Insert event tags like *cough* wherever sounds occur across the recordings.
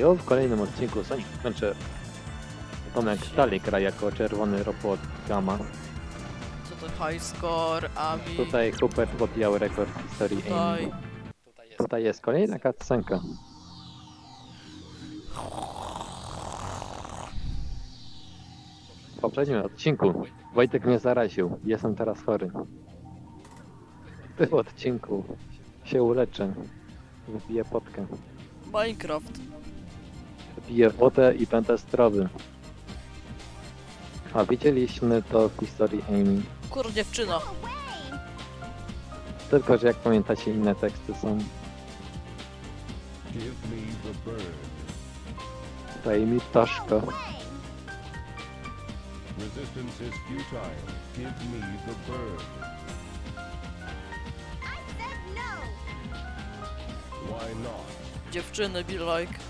Jo, w kolejnym odcinku Sonic, znaczy Tomek dalej gra jako czerwony robot Gamma. Co to high score, Ami. Tutaj Hubert podjął rekord w historii Tutaj. Amy. Tutaj jest kolejna cutscenka. W poprzednim odcinku Wojtek mnie zaraził. Jestem teraz chory. W tym odcinku się uleczę. Wypiję potkę. Minecraft. Piję wodę i będę zdrowy. A widzieliśmy to w historii Amy. Kur dziewczyna. Tylko, że jak pamiętacie, inne teksty są. Daj mi ptaszka. Resistance is futile. Give me the bird. Why not? Dziewczyny be like.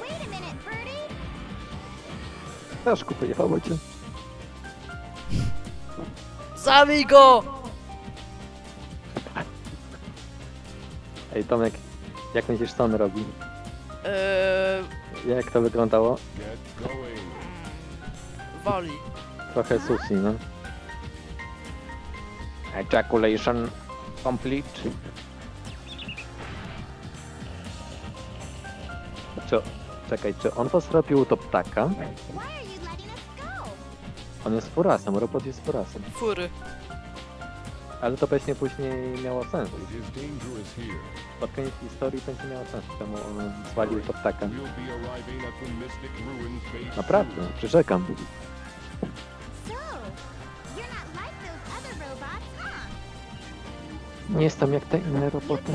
Wait a minute, Birdie. Ptaszku, pojechało cię. Zabij go! Ej, Tomek, jak myślisz, co on robi? Eee, Jak to wyglądało? Going. wali. Trochę sushi, no. Ejaculation complete. Czy, czekaj, czy on to zrobił do ptaka? On jest furasem, robot jest furasem. Fury. Ale to pewnie później miało sens. Pod koniec historii będzie miało sens, czemu on zwalił to ptaka. Naprawdę, przyrzekam. Nie jestem jak te inne roboty.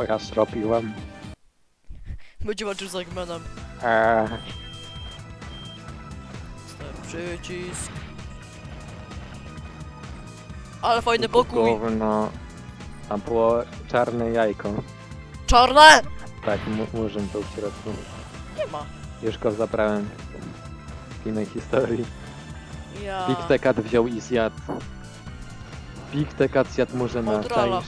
Co ja zrobiłem? Będzie walczył z Eggmanem. Eee, Ten przycisk. Ale fajny pokój. Gówno. A było czarne jajko. Czarne! Tak, mu- murzyn był w środku. Nie ma. Już go zabrałem w innej historii. Ja. Big Tekat wziął i zjadł. Big Tekat zjadł murzyna, czaisz?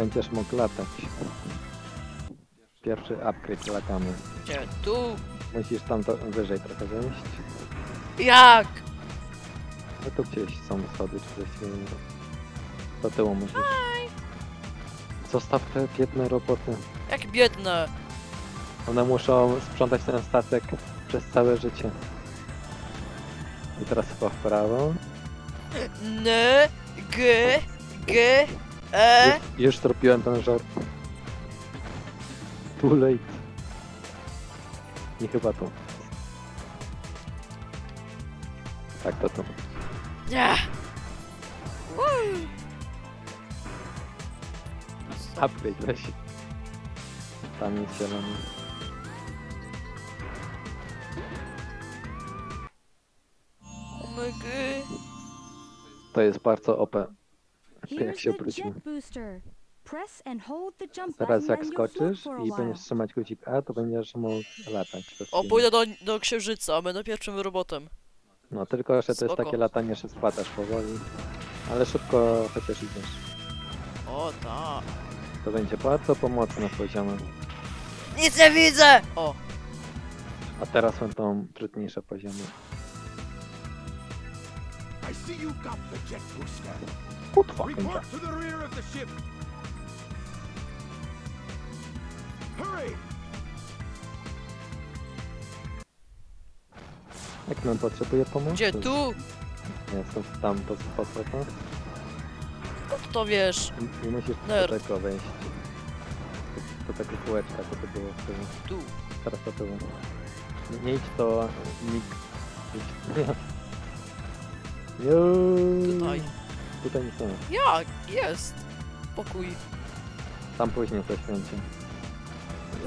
Będziesz mógł latać. Pierwszy upgrade latamy. Gdzie? Tu. Musisz tam to wyżej trochę zejść. Jak? No tu gdzieś są schody, czy coś nie Do tyłu musisz. Zostaw te biedne roboty. Jak biedne. One muszą sprzątać ten statek przez całe życie. I teraz chyba w prawo. N, G, G, E. Już, już zrobiłem ten żart. Too late. Nie chyba tu. Tak, to tu. Nie. Upgrade weź. Tam jest zielony. Omega. To jest bardzo OP. jak się obrócimy. Teraz jak skoczysz i będziesz trzymać guzik A, to będziesz mógł latać. O, pójdę do, do księżyca, będę pierwszym robotem. No tylko, że to jest takie latanie, że spadasz powoli. Ale szybko chociaż idziesz. O tak. To będzie bardzo pomocne poziomy. Nic nie widzę! O, A teraz będą trudniejsze poziomy. I see you got the jet booster. Good fucking Report to the rear of the ship. Hurry! Jak nam potrzebuje pomocy? gdzie tu? Jestem tam po po co to? Skąd to wiesz? I musisz do Nerd. tego wejść. Do tego kółeczka, to by było w tyłu. Tu. Teraz do tyłu. Nie, nie idź to nik. Idź. Nie. Nie. Tutaj. Tutaj nic nie ma. Jak? Jest. Pokój. Tam później coś będzie.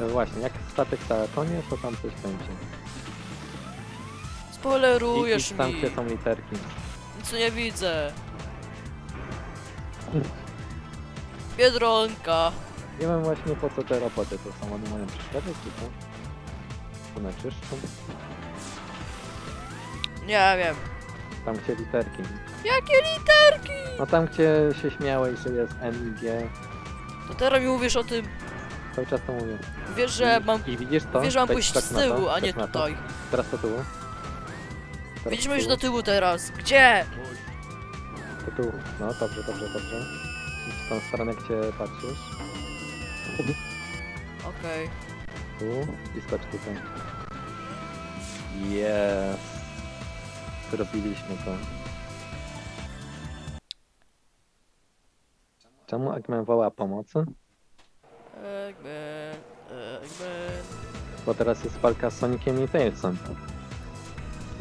E, Właśnie, jak statek tonie, to tam coś będzie. I, i Spoilerujesz tam mi. gdzie są literki. Nic nie widzę. Biedronka. Nie wiem właśnie po co te roboty to są. One mają przeszkadzać czy co? One czyszczą. Nie wiem. Tam gdzie literki. Jakie literki? No tam gdzie się śmiałeś, że jest N i G. To teraz mi mówisz o tym. Cały czas to mówię. Wiesz, że I, mam. I widzisz to? Wiesz, że mam Tak- pójść tak z na to, tyłu, a tak nie to. tutaj. Teraz do tyłu. Teraz Widzimy już tyłu. do tyłu teraz. Gdzie? Do tyłu. No dobrze, dobrze, dobrze. Idź w tą stronę, gdzie patrzysz. Okej. Tu i skocz tutaj. Jest. Zrobiliśmy to. Czemu Eggman woła pomocy? Eggman, Eggman. Bo teraz jest walka z Soniciem i Tailsem.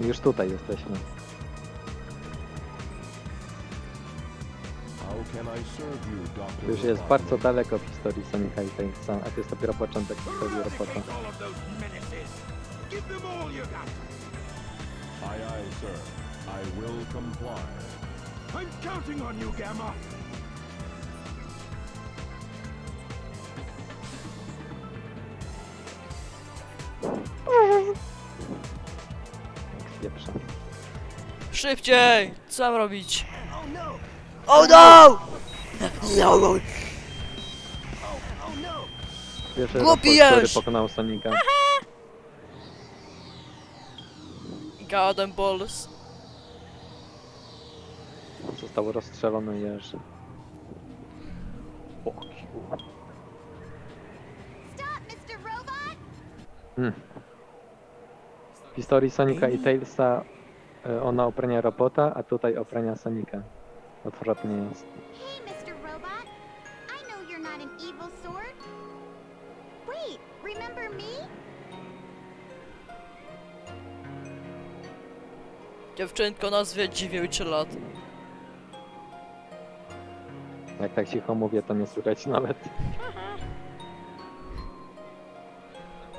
Już tutaj jesteśmy. Już jest bardzo daleko w historii Sonika i Tailsa, a to jest dopiero początek historii Robota. Aye, aye, sir. I will comply. I'm counting on you, Gamma. Szybciej! Co mam robić? Oh no! No! no. Pierwszy Głupi jeż! pokonał Sonika. Golden balls. Został rozstrzelony jeż. Fuck you. Stop, Mr. Robot! Hmm. W historii Sonika i Tailsa e, ona oprania robota, a tutaj oprania Sonika. Odwrotnie jest. Hey, Mr. Dziewczynko nazwie 9 lat. Jak tak cicho mówię, to nie słychać nawet.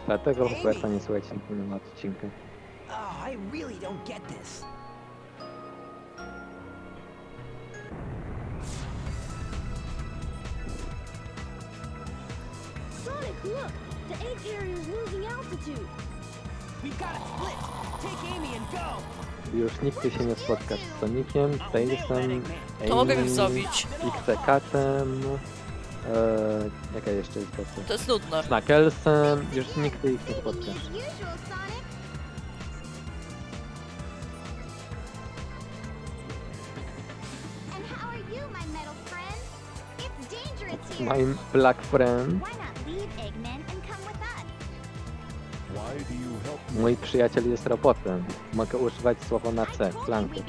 Dlatego chyba nie słychać na odcinku. Oh, I really don't get this. Sonic, look! The egg carrier is losing altitude. We've got it split. Take Amy and go. Już nigdy się nie spotkasz z Sonikiem, Tailsem, To mogę Amy, ich zabić. X-Katem, e, jaka jeszcze jest postać? To jest nudne. Knucklesem, już nigdy ich nie spotkasz. My black friend, mój przyjaciel jest robotem. Mogę używać słowa na C, I told you. Flankę. we'd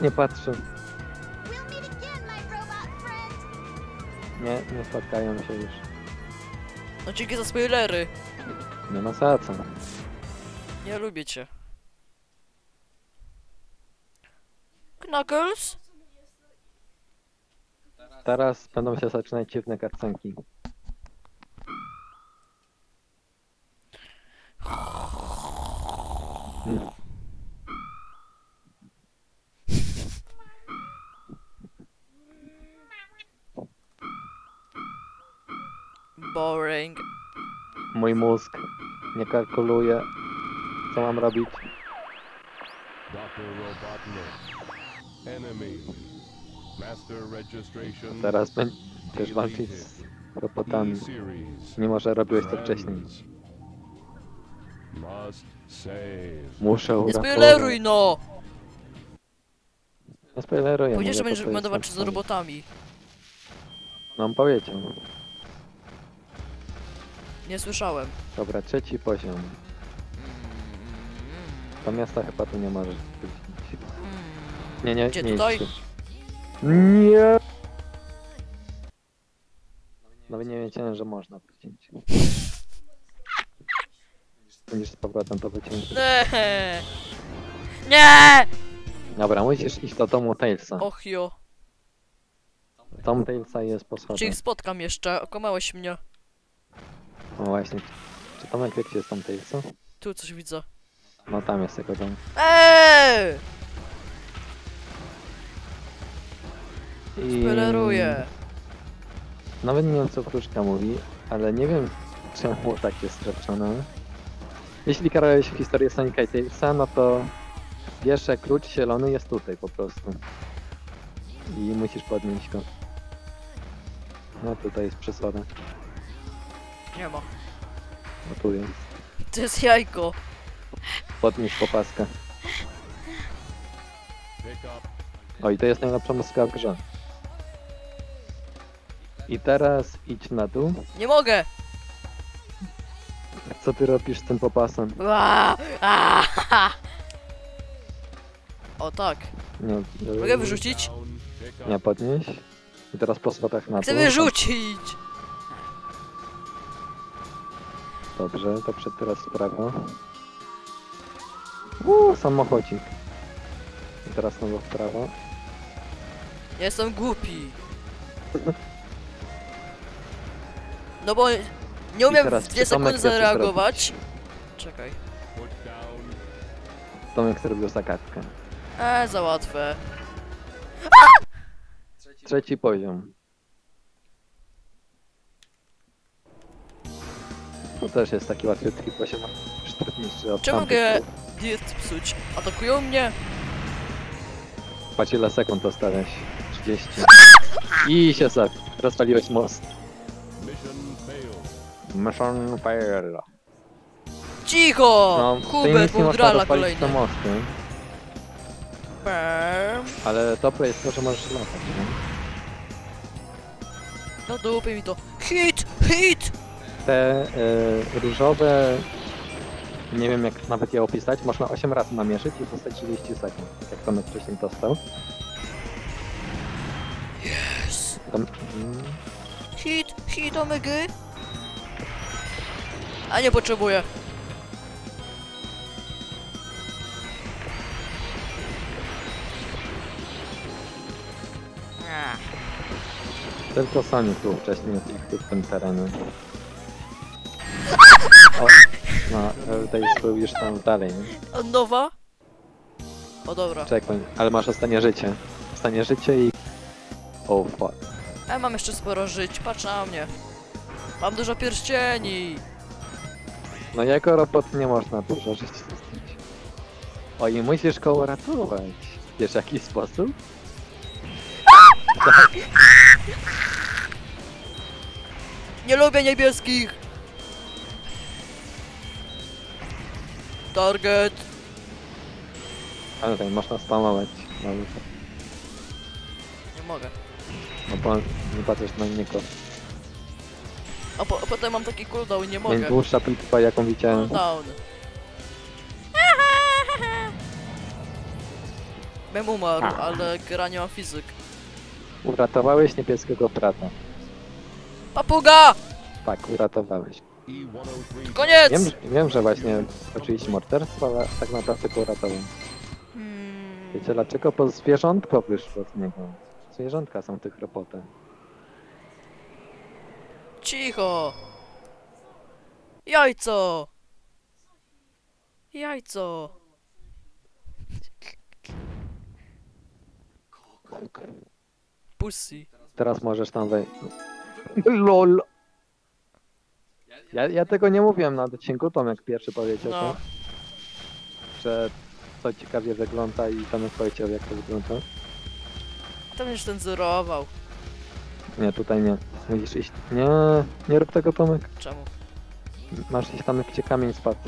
be friends Nie, nie spotkają się już. No dzięki za spoilery. Nie ma za co. Nie lubię cię. Knuckles? Teraz będą się zaczynać dziwne karcenki. Mój mózg nie kalkuluje, co mam robić. Teraz będziesz walczyć z robotami. Mimo, że robiłeś to wcześniej. Muszę Nie uratować. spoileruj no! Nie spoileruję. Powiedziesz, że będziesz jest z robotami. No powiedział. Nie słyszałem. Dobra, trzeci poziom. Do miasta chyba tu nie możesz być. Nie, nie, Gdzie, nie tutaj? idź tu. Nie! Nawet nie wiedziałem, że można wyciąć. Będziesz z powrotem to wyciąć. Nie! Nie! Dobra, musisz iść do domu Tailsa. Och jo. Dom Tailsa jest po Czy schodach. ich spotkam jeszcze? Okłamałeś mnie. No właśnie. Czy wie, gdzie jest Dom Tailsa? Tu coś widzę. No tam jest jego dom. Eee! I... Spoileruję. Nawet nie wiem co wróżka mówi, ale nie wiem czemu tak jest streszczone. Jeśli karałeś historię Sonika i Tailsa, no to wiesz, że klucz zielony jest tutaj po prostu. I musisz podnieść go. No tutaj jest przesłada. Nie ma. No tu jest. To jest jajko. Podnieś popaskę. O i to jest najlepsza muzyka w grze. I teraz idź na dół. Nie mogę! Co ty robisz z tym popasem? Ua! A, ha, ha. O tak. Nie, Mogę wyrzucić? Nie podnieś. I teraz po schodach na Chcę dół. wyrzucić! Dobrze, to przed teraz w prawo. Uuu, samochodzik. I teraz prawo. Ja jestem głupi. No bo nie umiem teraz w dwie czy Tomek sekundy chce coś zareagować. Czekaj. Tomek zrobił zagadkę. Eee, za łatwe. Trzeci poziom. To też jest taki łatwiutki poziom. Już trudniejszy od Czy mogę diet psuć? Atakują mnie? Patrz ile sekund dostałeś. 30. I się zabił. Rozwaliłeś most. Mission failed. Mission fail. Cicho! No, Hubert Mundrala kolejny. mosty. Ale dobre jest to, że możesz latać, nie? No dupy mi to. Hit! Te y, różowe, nie wiem jak nawet je opisać, można 8 razy namierzyć i dostać 30 sekund, jak Tomek wcześniej dostał. Yes! Tam, mm, Hit! Hit omegi! A nie potrzebuję. Tylko Sonic był wcześniej tu w tym terenie. No, tutaj już tam dalej, nie? Od nowa? O dobra. Czekaj, ale masz ostatnie życie. Ostatnie życie i... Oh fuck. Ja mam jeszcze sporo żyć, patrz na mnie. Mam dużo pierścieni. No jako robot nie można dużo żyć. O i musisz go uratować. Wiesz w jaki sposób? Nie lubię niebieskich. Target. Ale tutaj można spamować. No, Nie mogę. no bo nie patrzysz na niego. A, po, a potem mam taki cooldown i nie mogę. Najdłuższa bitwa jaką widziałem. Cooldown. Bym umarł, ale gra nie ma fizyk. Uratowałeś niebieskiego brata. Papuga! Tak, uratowałeś. E-103. Koniec! Wiem, wiem, że właśnie oczywiście morderstwo, ale tak naprawdę go uratował. Hmm. Wiecie dlaczego? Bo zwierzątko wyszło z niego. Zwierzątka są tych robotach. Cicho! Jajco! Jajco! Pussy. Teraz możesz tam wejść. *laughs* LOL! Ja, ja tego nie mówiłem na odcinku, Tomek pierwszy powiedział No. to, że to ciekawie wygląda i Tomek powiedział jak to wygląda. Tam już cenzurował. Nie, tutaj nie. Musisz iść. Nie, nie rób tego Tomek. Czemu? Masz iść tam, gdzie kamień spadł.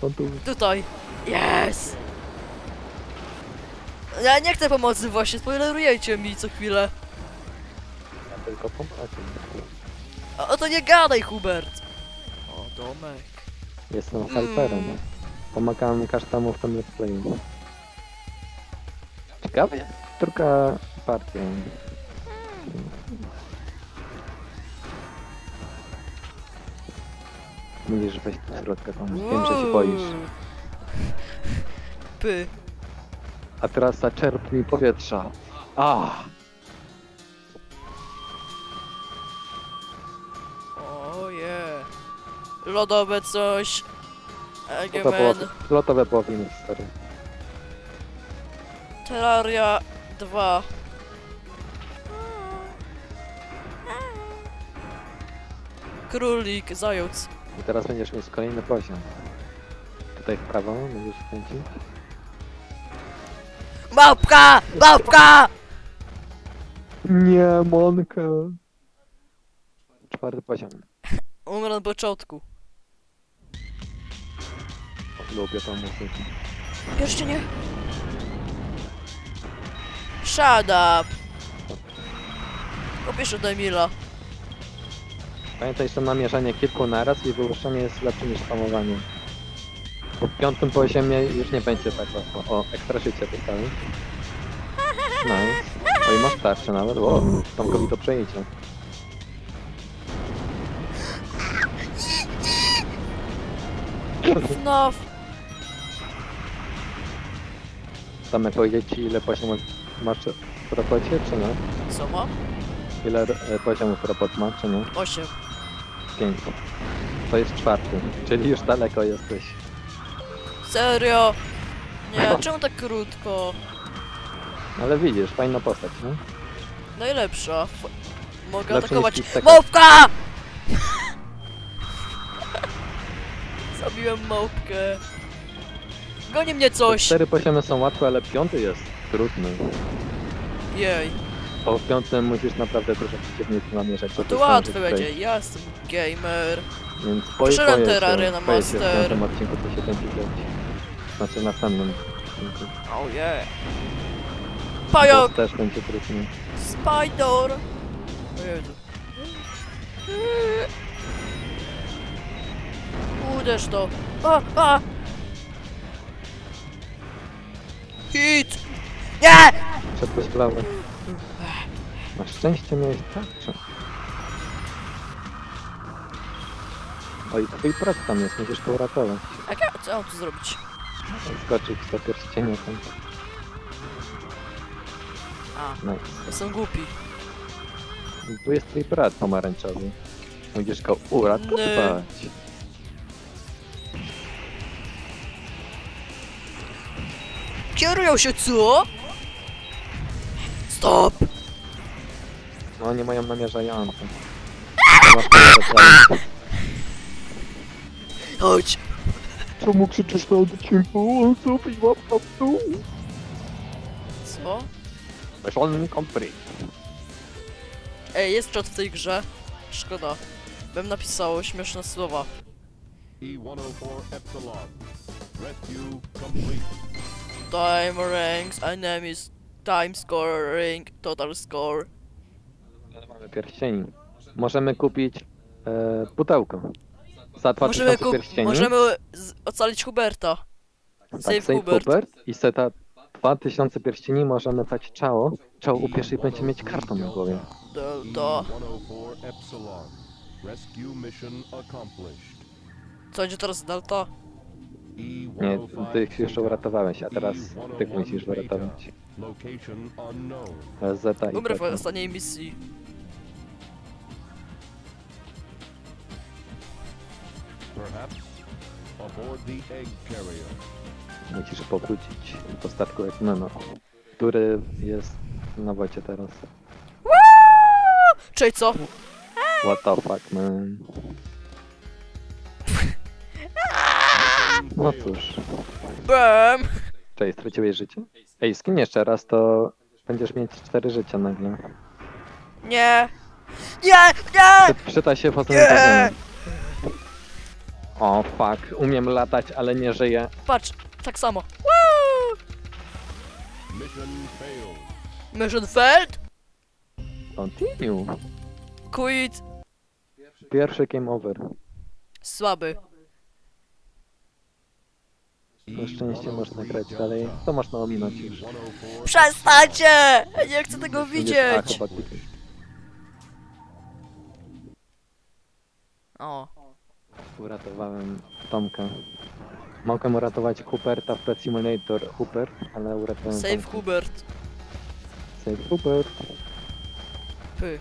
Tu. Tutaj. Yes! Ja nie chcę pomocy właśnie, spoilerujecie mi co chwilę. Ja tylko pomagam. A o to nie gadaj, Hubert! O, domek. Jestem Mm. helperem. Pomagam każdemu w tym let's playu. Ciekawe, druga partia. Mówisz, weź do środka, tam wiem, że się boisz. Py. A teraz zaczerpnij powietrza. A! Lodowe coś. Egemen. lotowe powinny, stary. Terraria 2. Królik, zając. I teraz będziesz mieć kolejny poziom. Tutaj w prawo będziesz kręcić. Małpka! Małpka! Nie, Monka. Czwarty poziom. Umrę na początku. Lubię tą muzykę. Jeszcze nie. Shut up. Kopiesz od Emila. Pamiętaj, że namierzanie kilku naraz i wyłuszczenie jest lepsze niż spamowanie. Po piątym poziomie już nie będzie tak łatwo. O, ekstra życie dostałem. Nice. Oj, masz tarczę nawet. O, Tomkowi to przejdzie. No, Tomek, powiedzieć ci ile poziomów masz w robocie, czy nie? co mam? Ile e, poziomów robot ma, czy nie? 8. Pięć. To jest czwarty, czyli już daleko jesteś. Serio? Nie, czemu tak krótko? Ale widzisz, fajna postać, nie? Najlepsza. F mogę Lepszy atakować. Małpka! *laughs* Zabiłem małpkę. Goni mnie coś. Cztery poziomy są łatwe, ale piąty jest trudny. Jej. Po piątym musisz naprawdę dużo przeciwników namierzać. żeby To łatwe będzie. Ja jestem gamer. Więc Terrarię na się w master. tym odcinku co się będzie. Znaczy w następnym odcinku. Oh yeah. Boss Pająk! też będzie trudny. Spider! Uderz to. A, a! Hit! Nie! Szedłeś w lawę. Na szczęście miałeś tarczę. Oj, twój prot tam jest, musisz go uratować. Jak ja, co mam tu zrobić? Skoczyć do pierścienia tam. A, No. jestem głupi. Tu jest twój brat pomarańczowy. Musisz go uratować. Kierują się co? Stop! No oni mają tego *laughs* Chodź! Czemu krzyczysz na odcinku? Zupi łapka w dół. Co? Mission complete. Ej, jest czat w tej grze. Szkoda. Bym napisało śmieszne słowa. E-104 Epsilon. Rescue complete. Time ranks, enemies, time scoring, total score. Mamy pierścieni. Możemy kupić e, pudełko. Za 2000 Możemy, kup- pierścieni. możemy z- ocalić Huberta. tak, Save save Hubert. Hubert. I seta 2000 pierścieni możemy dać czało. Czało upierz i będzie mieć karton na głowie. Do, do. E-104 Epsilon. Rescue mission accomplished. Co będzie teraz Delta? Nie, ty już uratowałeś, a teraz ty musisz. E, Zeta i Umrę w Beta. ostatniej misji. Musisz powrócić do statku Ekmena, który jest na wodzie teraz. Czyli co? What the fuck, man. No cóż. Bam! Cześć, straciłeś życie? Ej, skin jeszcze raz, to będziesz mieć cztery życia nagle. Nie! Nie! Nie! Przy- Przyda się potem nie. O, fuck. Umiem latać, ale nie żyję. Patrz, tak samo. Woo! Mission failed. Mission failed? Continue. Quit. Pierwszy game over. Słaby. Na szczęście można grać dalej. To można ominąć już. E104 Przestańcie! Ja Nie chcę tego widzieć! O. Uratowałem Tomka. Mogłem uratować Huberta w Pet Simulator Hooper, ale uratowałem Save Tomka. Hubert. Save Hubert. Py.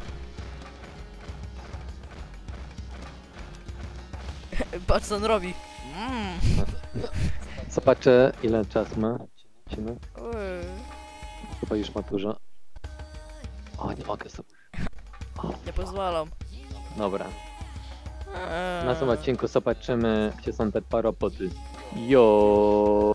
*laughs* Patrz co on robi. Mm. *laughs* Zobaczę ile czas ma. Ej. Chyba już ma dużo. O, nie mogę sobie. Nie pozwalam. Dobra. Eee. Na tym odcinku zobaczymy, gdzie są te paropoty. Jo.